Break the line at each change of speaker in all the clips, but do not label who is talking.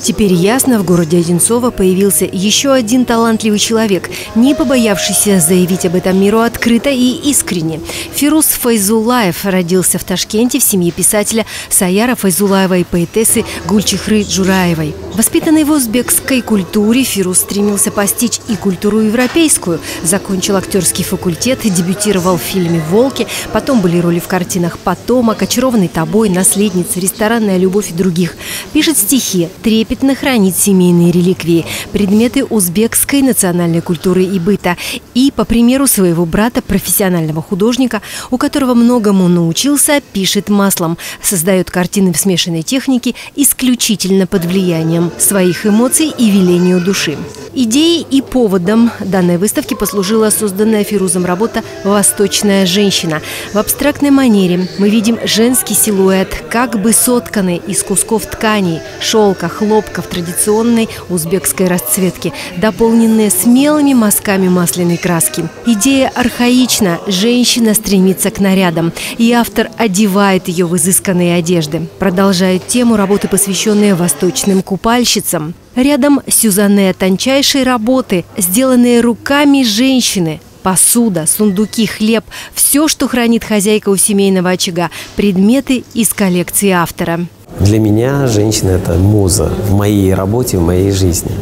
Теперь ясно, в городе Одинцово появился еще один талантливый человек, не побоявшийся заявить об этом миру открыто и искренне. Фирус Файзулаев родился в Ташкенте в семье писателя Саяра Файзулаева и поэтессы Гульчихры Джураевой. Воспитанный в узбекской культуре, Фирус стремился постичь и культуру европейскую. Закончил актерский факультет, дебютировал в фильме «Волки», потом были роли в картинах «Потомок», «Очарованный тобой», «Наследница», «Ресторанная любовь» и других. Пишет стихи, трепетно хранит семейные реликвии, предметы узбекской национальной культуры и быта. И, по примеру своего брата, профессионального художника, у которого многому научился, пишет маслом, создает картины в смешанной технике исключительно под влиянием своих эмоций и велению души. Идеей и поводом данной выставки послужила созданная Фирузом работа «Восточная женщина». В абстрактной манере мы видим женский силуэт, как бы сотканный из кусков тканей, шелка, хлопка в традиционной узбекской расцветке, дополненные смелыми мазками масляной краски. Идея архаична, женщина стремится к нарядам, и автор одевает ее в изысканные одежды. Продолжает тему работы, посвященные восточным купальщицам. Рядом сюзанне тончайшей работы, сделанные руками женщины. Посуда, сундуки, хлеб – все, что хранит хозяйка у семейного очага, предметы из коллекции автора.
Для меня женщина – это муза в моей работе, в моей жизни.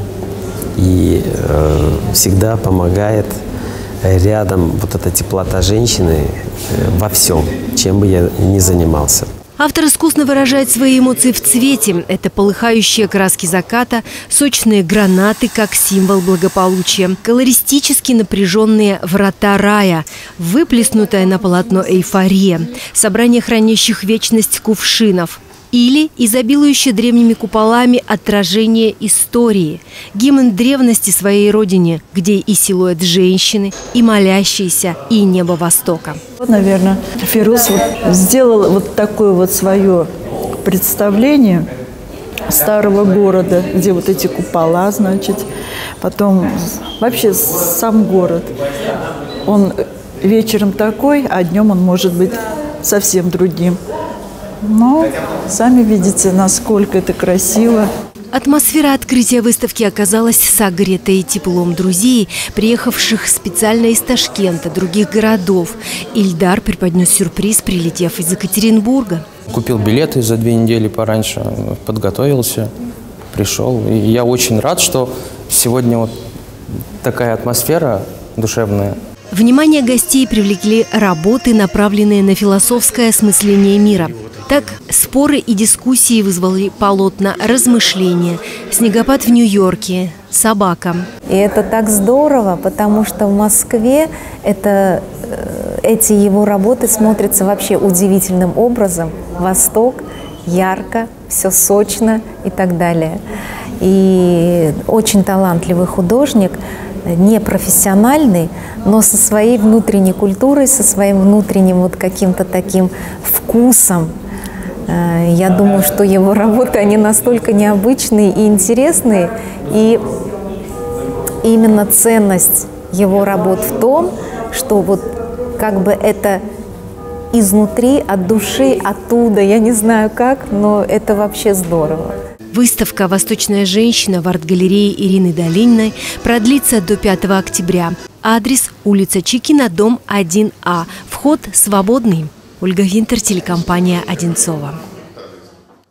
И э, всегда помогает рядом вот эта теплота женщины э, во всем, чем бы я ни занимался.
Автор искусно выражает свои эмоции в цвете. Это полыхающие краски заката, сочные гранаты как символ благополучия, колористически напряженные врата рая, выплеснутая на полотно эйфория, собрание хранящих вечность кувшинов – или изобилующее древними куполами отражение истории, гимн древности своей родине, где и силуэт женщины, и молящийся, и небо Востока.
Вот, наверное, Фирус вот сделал вот такое вот свое представление старого города, где вот эти купола, значит, потом вообще сам город. Он вечером такой, а днем он может быть совсем другим. Но сами видите, насколько это красиво.
Атмосфера открытия выставки оказалась согретой теплом друзей, приехавших специально из Ташкента, других городов. Ильдар преподнес сюрприз, прилетев из Екатеринбурга.
Купил билеты за две недели пораньше, подготовился, пришел. И я очень рад, что сегодня вот такая атмосфера душевная.
Внимание гостей привлекли работы, направленные на философское осмысление мира – так споры и дискуссии вызвали полотна размышления. Снегопад в Нью-Йорке, собака.
И это так здорово, потому что в Москве это, э, эти его работы смотрятся вообще удивительным образом. Восток, ярко, все сочно и так далее. И очень талантливый художник, не профессиональный, но со своей внутренней культурой, со своим внутренним вот каким-то таким вкусом, Э, я думаю, что его работы, они настолько необычные и интересные. И именно ценность его работ в том, что вот как бы это изнутри, от души, оттуда, я не знаю как, но это вообще здорово.
Выставка «Восточная женщина» в арт-галерее Ирины Долининой продлится до 5 октября. Адрес – улица Чикина, дом 1А. Вход свободный. Ольга Винтер, телекомпания «Одинцова».